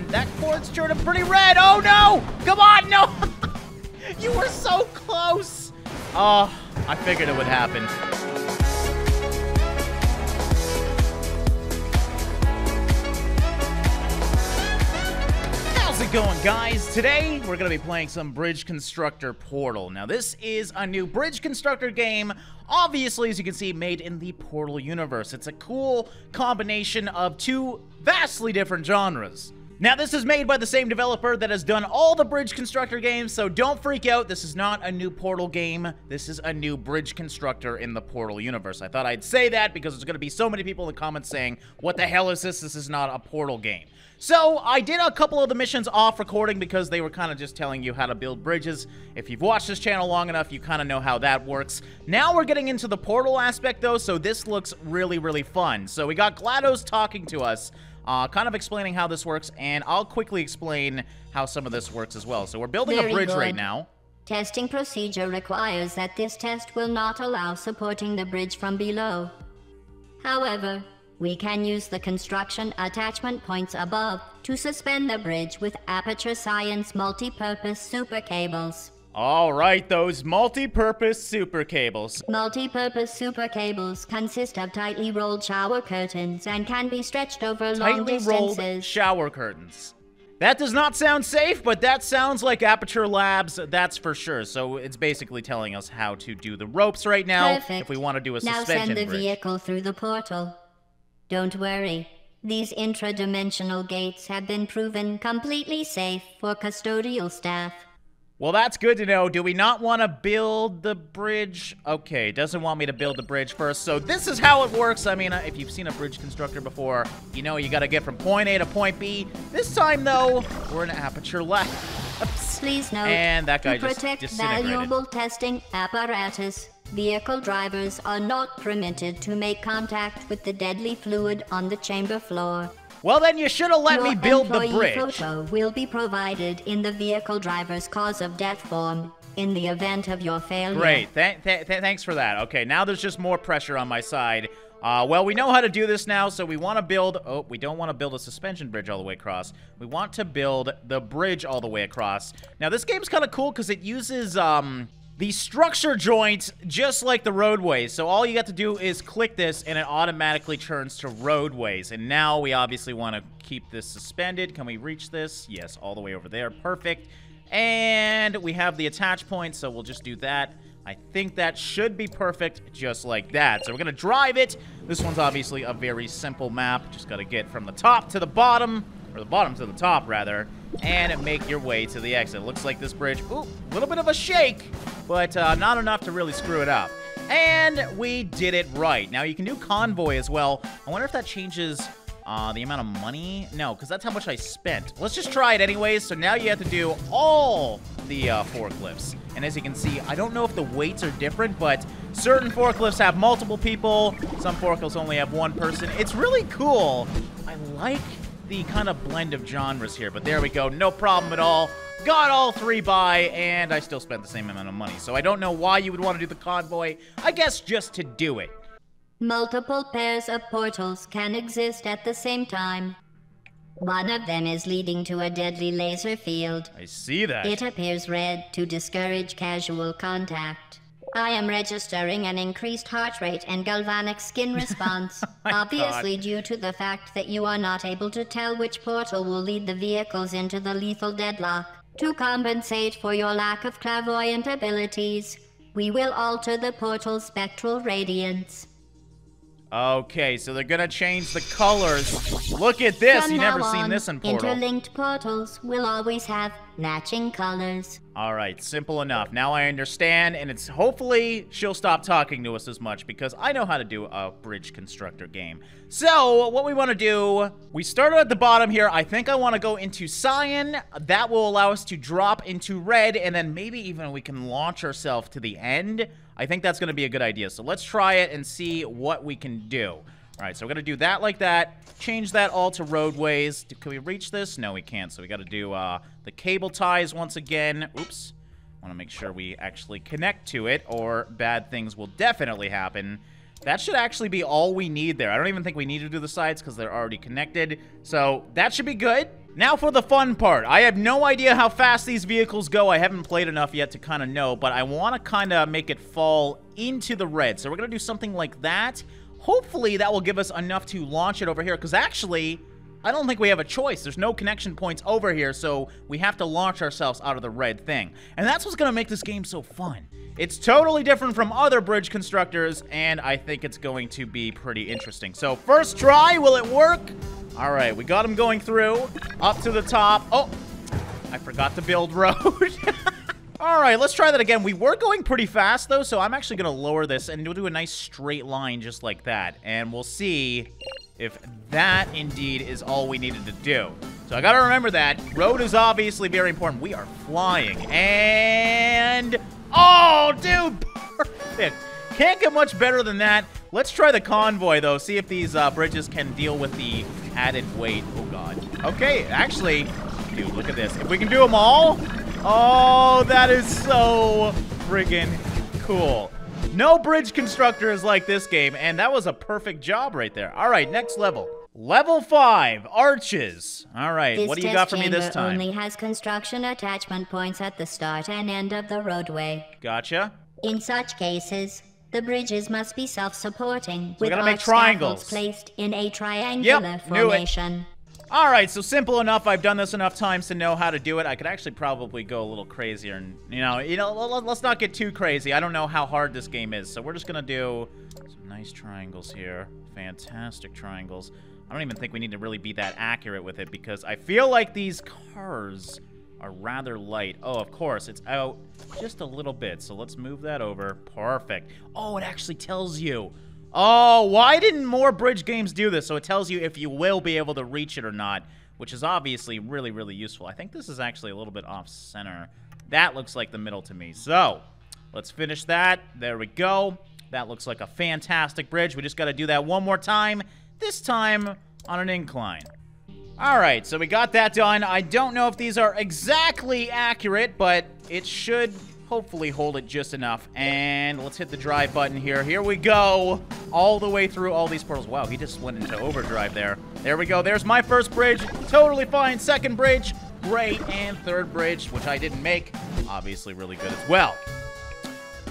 And that cord's turning pretty red. Oh, no! Come on, no! you were so close! Oh, I figured it would happen. How's it going, guys? Today, we're to be playing some Bridge Constructor Portal. Now, this is a new Bridge Constructor game, obviously, as you can see, made in the Portal universe. It's a cool combination of two vastly different genres. Now, this is made by the same developer that has done all the Bridge Constructor games, so don't freak out. This is not a new Portal game. This is a new Bridge Constructor in the Portal universe. I thought I'd say that because there's going to be so many people in the comments saying, what the hell is this? This is not a Portal game. So, I did a couple of the missions off recording because they were kind of just telling you how to build bridges. If you've watched this channel long enough, you kind of know how that works. Now we're getting into the portal aspect, though, so this looks really, really fun. So, we got GLaDOS talking to us uh, kind of explaining how this works, and I'll quickly explain how some of this works as well. So we're building Very a bridge good. right now. Testing procedure requires that this test will not allow supporting the bridge from below. However, we can use the construction attachment points above to suspend the bridge with Aperture Science multi-purpose super cables. All right, those multi-purpose super cables. Multi-purpose super cables consist of tightly rolled shower curtains and can be stretched over long Tightly rolled shower curtains. That does not sound safe, but that sounds like Aperture Labs, that's for sure. So it's basically telling us how to do the ropes right now Perfect. if we want to do a now suspension send the bridge. vehicle through the portal. Don't worry. These intradimensional gates have been proven completely safe for custodial staff. Well, that's good to know. Do we not want to build the bridge? Okay, doesn't want me to build the bridge first. So this is how it works. I mean, uh, if you've seen a bridge constructor before, you know you got to get from point A to point B. This time, though, we're in aperture left. Please note, And that guy to just protect valuable testing apparatus, vehicle drivers are not permitted to make contact with the deadly fluid on the chamber floor. Well, then you should have let Your me build the bridge. photo will be provided in the vehicle driver's cause of death form in the event of your failure. Great. Th th th thanks for that. Okay, now there's just more pressure on my side. Uh, well, we know how to do this now, so we want to build... Oh, we don't want to build a suspension bridge all the way across. We want to build the bridge all the way across. Now, this game's kind of cool because it uses... um. The structure joints, just like the roadways. So all you got to do is click this, and it automatically turns to roadways. And now we obviously want to keep this suspended. Can we reach this? Yes, all the way over there. Perfect. And we have the attach point, so we'll just do that. I think that should be perfect, just like that. So we're going to drive it. This one's obviously a very simple map. Just got to get from the top to the bottom, or the bottom to the top, rather, and make your way to the exit. Looks like this bridge, ooh, a little bit of a shake, but uh, not enough to really screw it up. And we did it right. Now, you can do convoy as well. I wonder if that changes uh, the amount of money? No, because that's how much I spent. Let's just try it anyways. So now you have to do all the uh, forklifts. And as you can see, I don't know if the weights are different, but certain forklifts have multiple people. Some forklifts only have one person. It's really cool. I like the kind of blend of genres here, but there we go. No problem at all. Got all three by, and I still spent the same amount of money. So I don't know why you would want to do the convoy. I guess just to do it. Multiple pairs of portals can exist at the same time. One of them is leading to a deadly laser field. I see that. It appears red to discourage casual contact. I am registering an increased heart rate and galvanic skin response, oh my obviously due to the fact that you are not able to tell which portal will lead the vehicles into the lethal deadlock. To compensate for your lack of clairvoyant abilities, we will alter the portal's spectral radiance. Okay, so they're gonna change the colors. Look at this. From you never now seen this in Portal. Interlinked portals will always have matching colors. All right, simple enough. Now I understand, and it's hopefully she'll stop talking to us as much because I know how to do a bridge constructor game. So what we want to do, we started at the bottom here. I think I want to go into cyan. That will allow us to drop into red, and then maybe even we can launch ourselves to the end. I think that's going to be a good idea. So let's try it and see what we can do. All right, so we're going to do that like that. Change that all to roadways. Can we reach this? No, we can't. So we got to do uh, the cable ties once again. Oops. want to make sure we actually connect to it, or bad things will definitely happen. That should actually be all we need there. I don't even think we need to do the sides because they're already connected. So that should be good. Now for the fun part. I have no idea how fast these vehicles go. I haven't played enough yet to kind of know, but I want to kind of make it fall into the red. So we're going to do something like that. Hopefully that will give us enough to launch it over here, because actually, I don't think we have a choice. There's no connection points over here, so we have to launch ourselves out of the red thing. And that's what's going to make this game so fun. It's totally different from other bridge constructors, and I think it's going to be pretty interesting. So first try, will it work? All right, we got him going through, up to the top. Oh, I forgot to build road. All right, let's try that again. We were going pretty fast, though, so I'm actually going to lower this, and we'll do a nice straight line just like that. And we'll see if that indeed is all we needed to do. So I got to remember that. Road is obviously very important. We are flying, and... Oh, dude, perfect. Can't get much better than that. Let's try the convoy, though. See if these uh, bridges can deal with the added weight. Oh, God. Okay, actually, dude, look at this. If we can do them all, oh, that is so friggin' cool. No bridge constructor is like this game, and that was a perfect job right there. All right, next level. Level 5, arches. All right, This what do you got for me this time? only has construction attachment points at the start and end of the roadway. Gotcha. In such cases, the bridges must be self-supporting, we with gotta make triangles. placed in a triangular Yep, knew it. formation. All right, so simple enough. I've done this enough times to know how to do it. I could actually probably go a little crazier, and you know, you know, let's not get too crazy. I don't know how hard this game is, so we're just gonna do some nice triangles here. Fantastic triangles. I don't even think we need to really be that accurate with it because I feel like these cars are rather light. Oh, of course, it's out just a little bit, so let's move that over. Perfect. Oh, it actually tells you. Oh, why didn't more bridge games do this? So it tells you if you will be able to reach it or not, which is obviously really, really useful. I think this is actually a little bit off-center. That looks like the middle to me. So, let's finish that. There we go. That looks like a fantastic bridge. We just got to do that one more time, this time on an incline. All right, so we got that done. I don't know if these are exactly accurate, but it should hopefully hold it just enough. And let's hit the drive button here. Here we go. All the way through all these portals. Wow, he just went into overdrive there. There we go. There's my first bridge. Totally fine. Second bridge. Great. And third bridge, which I didn't make. Obviously really good as well.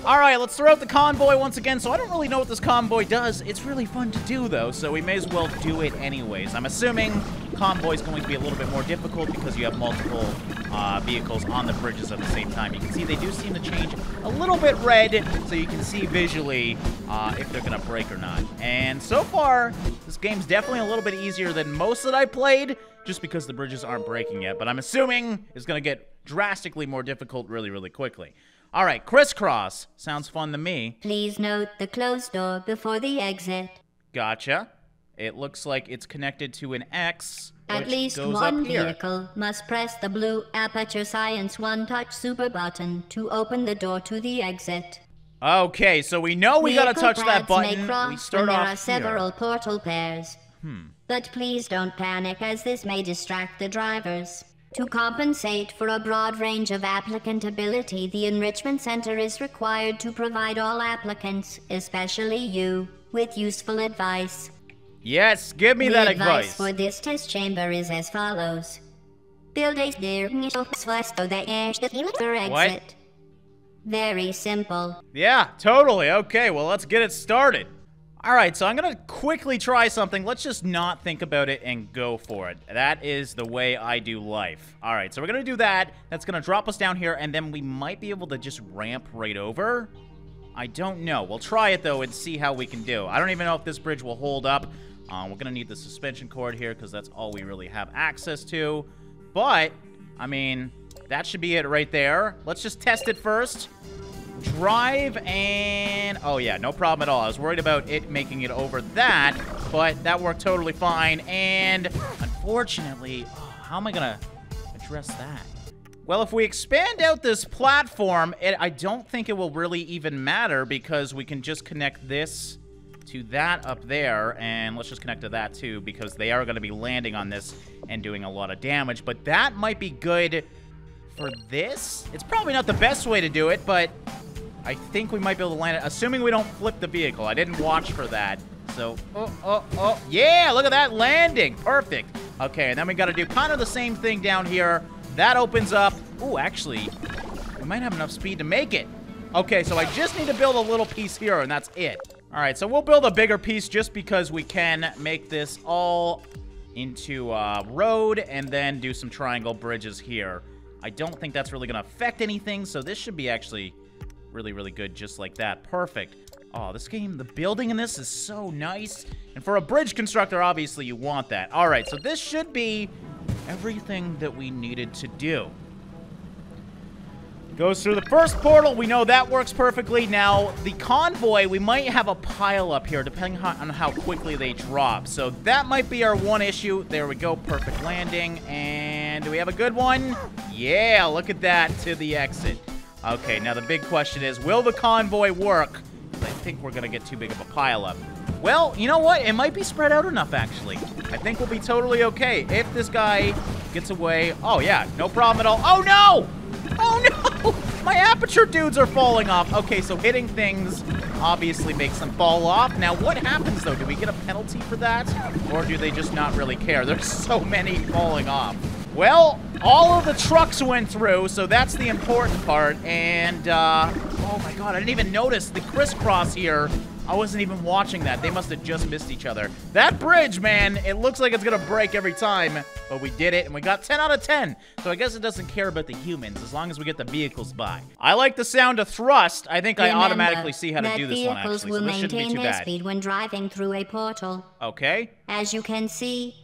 All right, let's throw out the convoy once again. So I don't really know what this convoy does. It's really fun to do, though, so we may as well do it anyways. I'm assuming convoy is going to be a little bit more difficult because you have multiple uh, vehicles on the bridges at the same time. You can see they do seem to change a little bit red, so you can see visually uh, if they're going to break or not. And so far, this game's definitely a little bit easier than most that I played, just because the bridges aren't breaking yet. But I'm assuming it's going to get drastically more difficult really, really quickly. All right, crisscross. Sounds fun to me. Please note the closed door before the exit. Gotcha. It looks like it's connected to an X. At which least one vehicle must press the blue Aperture Science One Touch Super button to open the door to the exit. Okay, so we know we gotta touch that button. We start there off are several here. portal pairs. Hmm. But please don't panic as this may distract the drivers. To compensate for a broad range of applicant ability, the Enrichment Center is required to provide all applicants, especially you, with useful advice. Yes, give me the that advice advice. for this test chamber is as follows. Build a stair so that exit. Very simple. Yeah, totally. Okay, well, let's get it started. All right, so I'm going to quickly try something. Let's just not think about it and go for it. That is the way I do life. All right, so we're going to do that. That's going to drop us down here, and then we might be able to just ramp right over. I don't know. We'll try it, though, and see how we can do. I don't even know if this bridge will hold up. Uh, we're going to need the suspension cord here because that's all we really have access to. But, I mean, that should be it right there. Let's just test it first. Drive and... Oh, yeah, no problem at all. I was worried about it making it over that, but that worked totally fine. And unfortunately... Oh, how am I going to address that? Well, if we expand out this platform, it, I don't think it will really even matter because we can just connect this to that up there, and let's just connect to that too because they are going to be landing on this and doing a lot of damage. But that might be good for this. It's probably not the best way to do it, but I think we might be able to land it, assuming we don't flip the vehicle. I didn't watch for that. So, oh, oh, oh, yeah, look at that landing. Perfect. Okay, and then we got to do kind of the same thing down here. That opens up. Ooh, actually, we might have enough speed to make it. Okay, so I just need to build a little piece here, and that's it. All right, so we'll build a bigger piece just because we can make this all into uh, road and then do some triangle bridges here. I don't think that's really going to affect anything, so this should be actually really, really good just like that. Perfect. Oh, this game, the building in this is so nice. And for a bridge constructor, obviously you want that. All right, so this should be everything that we needed to do. Goes through the first portal. We know that works perfectly. Now, the convoy, we might have a pile up here, depending on how quickly they drop. So that might be our one issue. There we go. Perfect landing. And do we have a good one? Yeah, look at that to the exit. Okay, now the big question is, will the convoy work? I think we're to get too big of a pile up. Well, you know what? It might be spread out enough, actually. I think we'll be totally okay if this guy gets away. Oh, yeah, no problem at all. Oh, no! Oh, no! My aperture dudes are falling off. Okay, so hitting things obviously makes them fall off. Now, what happens, though? Do we get a penalty for that? Or do they just not really care? There's so many falling off. Well, all of the trucks went through, so that's the important part. And, uh, oh my god, I didn't even notice the crisscross here I wasn't even watching that. They must have just missed each other. That bridge, man, it looks like it's going to break every time, but we did it, and we got 10 out of 10. So I guess it doesn't care about the humans as long as we get the vehicles by. I like the sound of thrust. I think Remember I automatically see how to do this one, actually, so this shouldn't be maintain too bad. speed when driving through a portal. Okay. As you can see,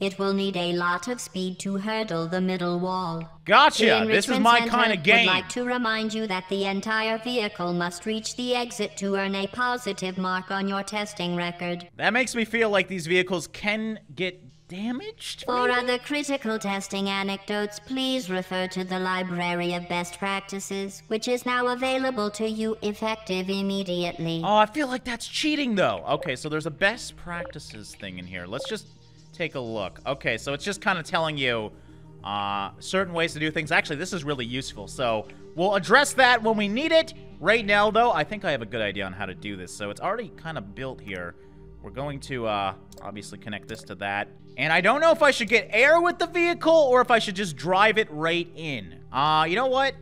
it will need a lot of speed to hurdle the middle wall. Gotcha! This is my kind of game. would like to remind you that the entire vehicle must reach the exit to earn a positive mark on your testing record. That makes me feel like these vehicles can get damaged. For other critical testing anecdotes, please refer to the Library of Best Practices, which is now available to you effective immediately. Oh, I feel like that's cheating, though. Okay, so there's a best practices thing in here. Let's just take a look. Okay, so it's just kind of telling you uh, certain ways to do things. Actually, this is really useful, so we'll address that when we need it. Right now, though, I think I have a good idea on how to do this. So it's already kind of built here. We're going to uh, obviously connect this to that. And I don't know if I should get air with the vehicle or if I should just drive it right in. Uh, you know what?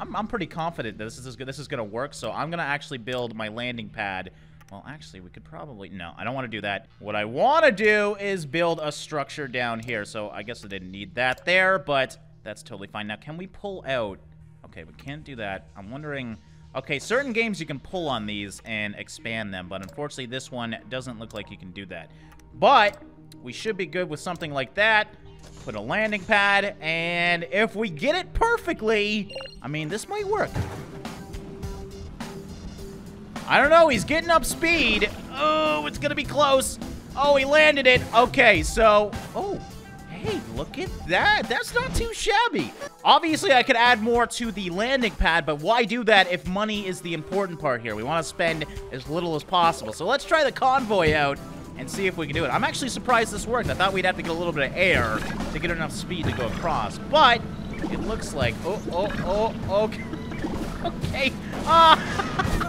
I'm, I'm pretty confident that this is this is gonna work. So I'm gonna actually build my landing pad. Well, actually, we could probably no. I don't want to do that. What I want to do is build a structure down here. So I guess I didn't need that there, but that's totally fine. Now, can we pull out? Okay, we can't do that. I'm wondering. Okay, certain games you can pull on these and expand them, but unfortunately this one doesn't look like you can do that. But we should be good with something like that. Put a landing pad, and if we get it perfectly, I mean, this might work. I don't know, he's getting up speed. Oh, it's gonna be close. Oh, he landed it. Okay, so, oh, hey, look at that. That's not too shabby. Obviously, I could add more to the landing pad, but why do that if money is the important part here? We want to spend as little as possible. So let's try the convoy out and see if we can do it. I'm actually surprised this worked. I thought we'd have to get a little bit of air to get enough speed to go across, but it looks like, oh, oh, oh, okay. okay. Ah.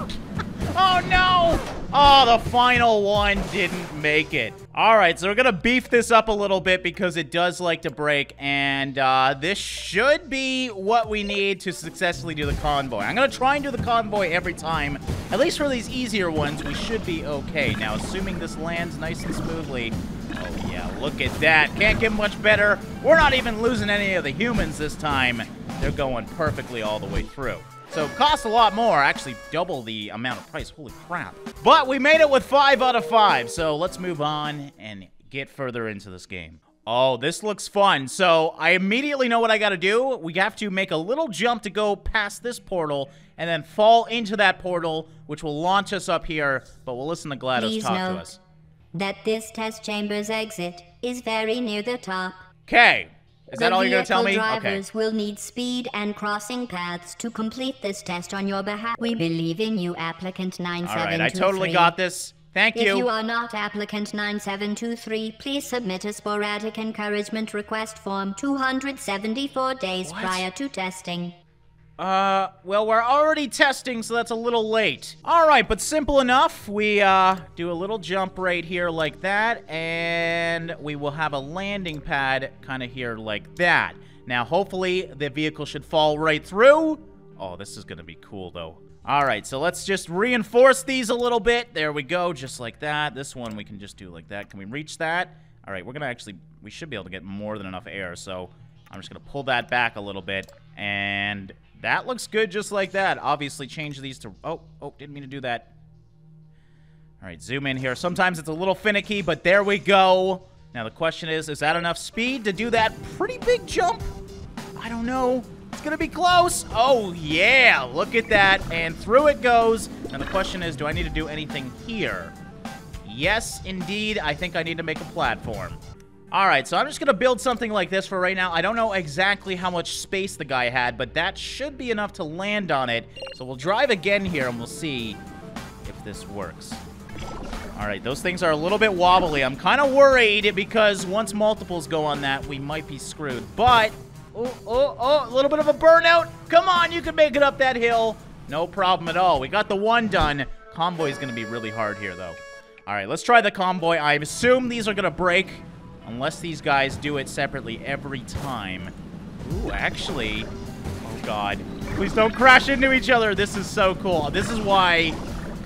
Oh, no! Oh, the final one didn't make it. All right, so we're going to beef this up a little bit because it does like to break, and uh, this should be what we need to successfully do the convoy. I'm going to try and do the convoy every time. At least for these easier ones, we should be okay. Now, assuming this lands nice and smoothly. Oh, yeah, look at that. Can't get much better. We're not even losing any of the humans this time. They're going perfectly all the way through. So it costs a lot more, actually double the amount of price. Holy crap. But we made it with 5 out of 5, so let's move on and get further into this game. Oh, this looks fun. So I immediately know what I gotta do. We have to make a little jump to go past this portal and then fall into that portal, which will launch us up here, but we'll listen to GLaDOS Please talk note to us. that this test chamber's exit is very near the top. Okay. Is that all you're gonna tell me? vehicle Okay. drivers will need speed and crossing paths to complete this test on your behalf. We believe in you, applicant 9723. right, I totally got this. Thank you. If you. you are not applicant 9723, please submit a sporadic encouragement request form 274 days What? prior to testing. Uh, well, we're already testing, so that's a little late. All right, but simple enough. We, uh, do a little jump right here like that, and we will have a landing pad kind of here like that. Now, hopefully, the vehicle should fall right through. Oh, this is gonna be cool, though. All right, so let's just reinforce these a little bit. There we go, just like that. This one we can just do like that. Can we reach that? All right, we're gonna actually, we should be able to get more than enough air, so I'm just gonna pull that back a little bit, and that looks good just like that. Obviously, change these to, oh, oh, didn't mean to do that. All right, zoom in here. Sometimes it's a little finicky, but there we go. Now, the question is, is that enough speed to do that pretty big jump? I don't know. It's gonna be close. Oh, yeah, look at that. And through it goes. And the question is, do I need to do anything here? Yes, indeed. I think I need to make a platform. All right, so I'm just gonna build something like this for right now. I don't know exactly how much space the guy had, but that should be enough to land on it. So we'll drive again here and we'll see if this works. All right, those things are a little bit wobbly. I'm kind of worried because once multiples go on that, we might be screwed. But Oh, oh, oh, a little bit of a burnout. Come on, you can make it up that hill. No problem at all. We got the one done. Convoy is going to be really hard here, though. All right, let's try the convoy. I assume these are going to break unless these guys do it separately every time. Ooh, actually, oh, God. Please don't crash into each other. This is so cool. This is why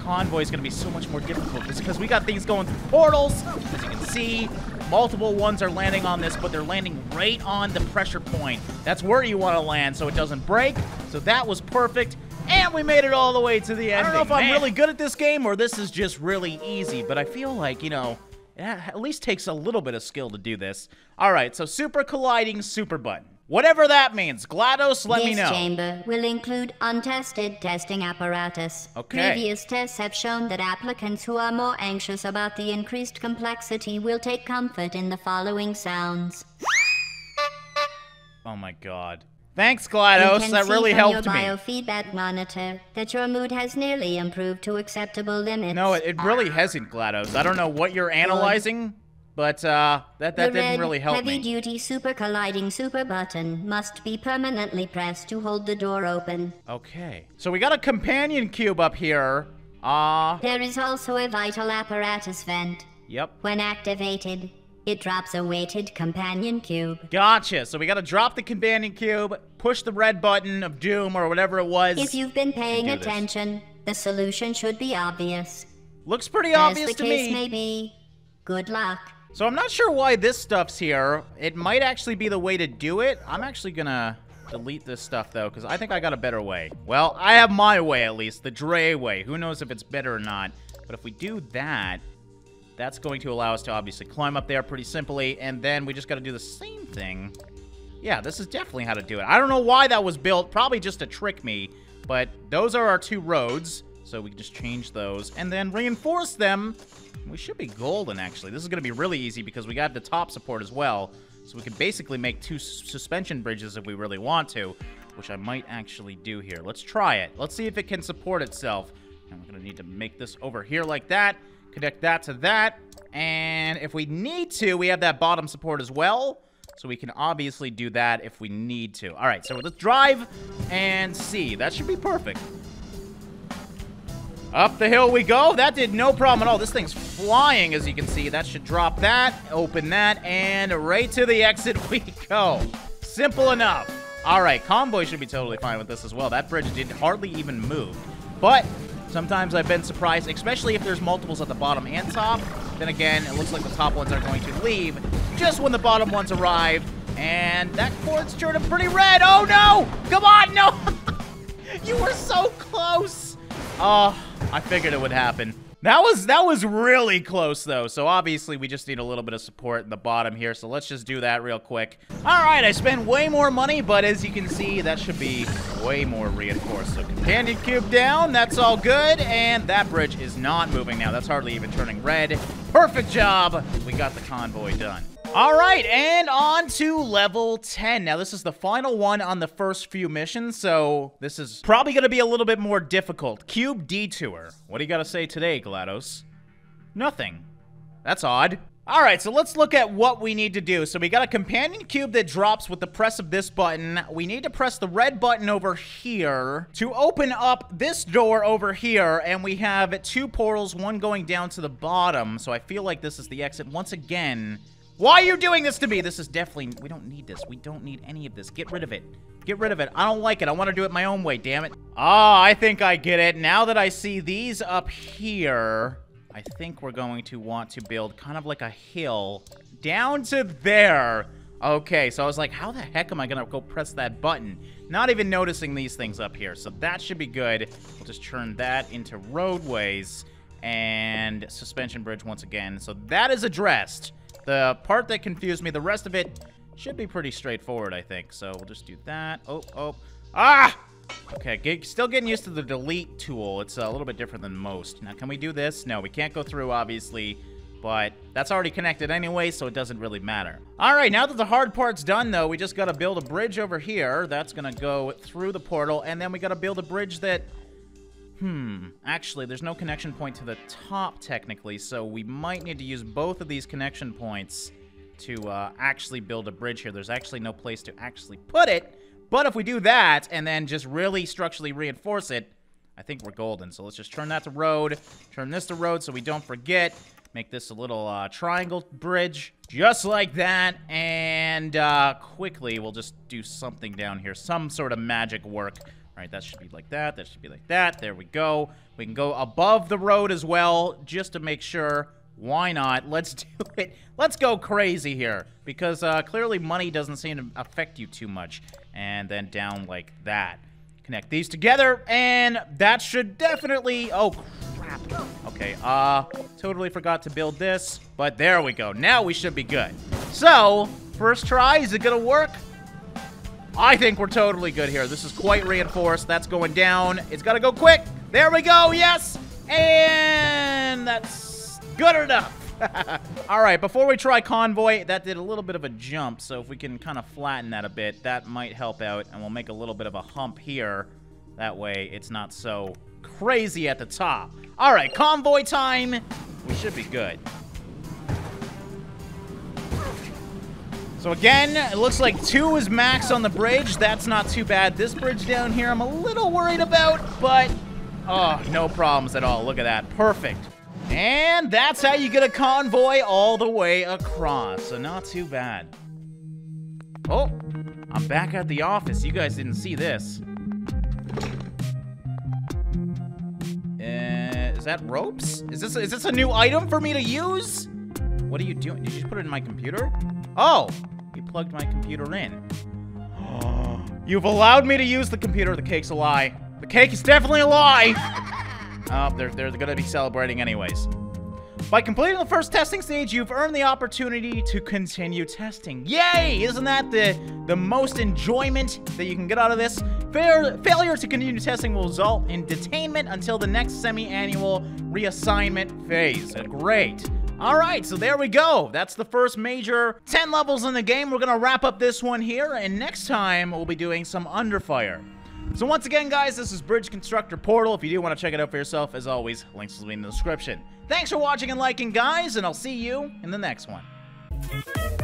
convoy is going to be so much more difficult. It's because we got things going through portals, as you can see. Multiple ones are landing on this, but they're landing right on the pressure point. That's where you want to land so it doesn't break. So that was perfect. And we made it all the way to the end. I don't know if Man. I'm really good at this game or this is just really easy, but I feel like, you know, at least takes a little bit of skill to do this. All right, so super colliding super button. Whatever that means. GLaDOS, let this me know. This chamber will include untested testing apparatus. Okay. Previous tests have shown that applicants who are more anxious about the increased complexity will take comfort in the following sounds. Oh my god. Thanks, GLaDOS. That really helped me. You can see from your biofeedback monitor that your mood has nearly improved to acceptable limits. No, it, it really hasn't, GLaDOS. I don't know what you're analyzing. But uh, that, that the didn't really help heavy me. heavy-duty super colliding super button must be permanently pressed to hold the door open. Okay. So we got a companion cube up here. Ah. Uh... There is also a vital apparatus vent. Yep. When activated, it drops a weighted companion cube. Gotcha. So we gotta drop the companion cube, push the red button of doom or whatever it was. If you've been paying attention, this. the solution should be obvious. Looks pretty obvious to me. As the case may be, good luck. So I'm not sure why this stuff's here. It might actually be the way to do it. I'm actually gonna delete this stuff, though, because I think I got a better way. Well, I have my way, at least. The Drae way. Who knows if it's better or not. But if we do that, that's going to allow us to obviously climb up there pretty simply. And then we just got to do the same thing. Yeah, this is definitely how to do it. I don't know why that was built. Probably just to trick me. But those are our two roads. So we can just change those and then reinforce them we should be golden, actually. This is going to be really easy because we got the top support as well. So we can basically make two suspension bridges if we really want to, which I might actually do here. Let's try it. Let's see if it can support itself. And we're going to need to make this over here like that, connect that to that, and if we need to, we have that bottom support as well. So we can obviously do that if we need to. All right, so let's drive and see. That should be perfect. Up the hill we go. That did no problem at all. This thing's flying, as you can see. That should drop that, open that, and right to the exit we go. Simple enough. All right, Convoy should be totally fine with this as well. That bridge did hardly even move. But sometimes I've been surprised, especially if there's multiples at the bottom and top. Then again, it looks like the top ones are going to leave just when the bottom ones arrive. And that cord's turning pretty red. Oh, no! Come on, no! you were so close! Oh, I figured it would happen. That was that was really close though. So obviously we just need a little bit of support in the bottom here. So let's just do that real quick. All right, I spent way more money, but as you can see, that should be way more reinforced. So companion cube down, that's all good. And that bridge is not moving now. That's hardly even turning red. Perfect job. We got the convoy done. All right, and on to level 10. Now, this is the final one on the first few missions, so this is probably going to be a little bit more difficult. Cube Detour. What do you got to say today, GLaDOS? Nothing. That's odd. All right, so let's look at what we need to do. So we got a companion cube that drops with the press of this button. We need to press the red button over here to open up this door over here. And we have two portals, one going down to the bottom. So I feel like this is the exit. Once again, why are you doing this to me? This is definitely, we don't need this. We don't need any of this. Get rid of it. Get rid of it. I don't like it. I want to do it my own way, damn it. Oh, I think I get it. Now that I see these up here... I think we're going to want to build kind of like a hill down to there. Okay, so I was like, how the heck am I going to go press that button? Not even noticing these things up here. So that should be good. We'll just turn that into roadways and suspension bridge once again. So that is addressed. The part that confused me, the rest of it should be pretty straightforward, I think. So we'll just do that. Oh, oh. Ah! Okay, get, still getting used to the delete tool. It's a little bit different than most. Now, can we do this? No, we can't go through, obviously, but that's already connected anyway, so it doesn't really matter. All right, now that the hard part's done, though, we just got to build a bridge over here. That's going to go through the portal, and then we got to build a bridge that... Hmm, actually, there's no connection point to the top, technically, so we might need to use both of these connection points to uh, actually build a bridge here. There's actually no place to actually put it, but if we do that and then just really structurally reinforce it, I think we're golden. So let's just turn that to road, turn this to road so we don't forget. Make this a little uh, triangle bridge, just like that. And uh, quickly, we'll just do something down here, some sort of magic work. Right, that should be like that. That should be like that. There we go. We can go above the road as well, just to make sure why not? Let's do it. Let's go crazy here. Because uh, clearly money doesn't seem to affect you too much. And then down like that. Connect these together, and that should definitely... Oh, crap. Okay, uh, totally forgot to build this. But there we go. Now we should be good. So, first try, is it gonna work? I think we're totally good here. This is quite reinforced. That's going down. It's gotta go quick. There we go, yes! And that's Good enough. All right, before we try Convoy, that did a little bit of a jump, so if we can kind of flatten that a bit, that might help out, and we'll make a little bit of a hump here. That way, it's not so crazy at the top. All right, Convoy time. We should be good. So again, it looks like two is max on the bridge. That's not too bad. This bridge down here, I'm a little worried about, but... Oh, no problems at all. Look at that. Perfect. And that's how you get a convoy all the way across. So not too bad. Oh, I'm back at the office. You guys didn't see this. Uh, is that ropes? Is this, is this a new item for me to use? What are you doing? Did you just put it in my computer? Oh, plugged my computer in. You've allowed me to use the computer. The cake's a lie. The cake is definitely a lie. Oh, they're, they're gonna be celebrating anyways. By completing the first testing stage, you've earned the opportunity to continue testing. Yay! Isn't that the, the most enjoyment that you can get out of this? Fail, failure to continue testing will result in detainment until the next semi-annual reassignment phase. Great. All right, so there we go. That's the first major 10 levels in the game. We're to wrap up this one here, and next time we'll be doing some Underfire. So once again, guys, this is Bridge Constructor Portal. If you do want to check it out for yourself, as always, links will be in the description. Thanks for watching and liking, guys, and I'll see you in the next one.